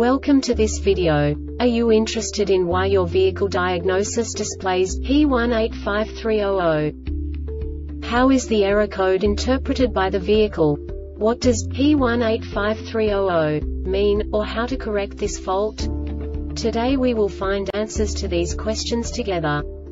Welcome to this video. Are you interested in why your vehicle diagnosis displays P185300? How is the error code interpreted by the vehicle? What does P185300 mean, or how to correct this fault? Today we will find answers to these questions together.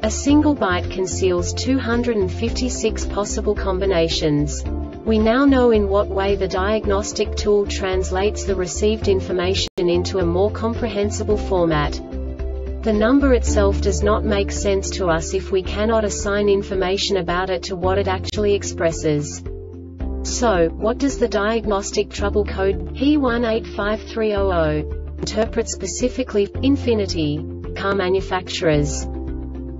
A single byte conceals 256 possible combinations. We now know in what way the diagnostic tool translates the received information into a more comprehensible format. The number itself does not make sense to us if we cannot assign information about it to what it actually expresses. So, what does the diagnostic trouble code P185300 interpret specifically Infiniti, car manufacturers?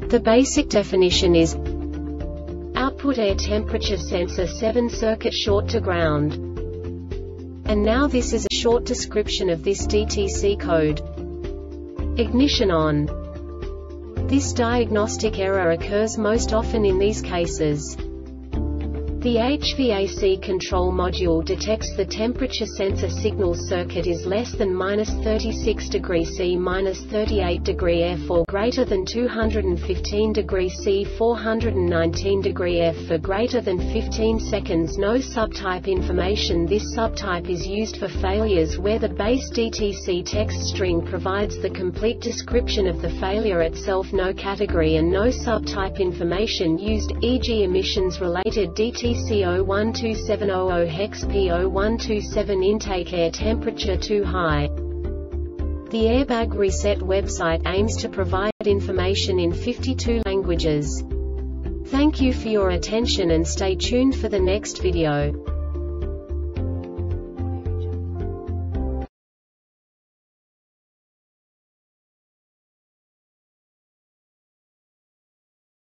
The basic definition is Output air temperature sensor 7 circuit short to ground. And now this is a short description of this DTC code. Ignition on. This diagnostic error occurs most often in these cases. The HVAC control module detects the temperature sensor signal circuit is less than minus 36 degrees C minus 38 degree F or greater than 215 degrees C 419 degree F for greater than 15 seconds. No subtype information. This subtype is used for failures where the base DTC text string provides the complete description of the failure itself. No category and no subtype information used, e.g. emissions related DTC TC012700 hex P0127 intake air temperature too high. The Airbag Reset website aims to provide information in 52 languages. Thank you for your attention and stay tuned for the next video.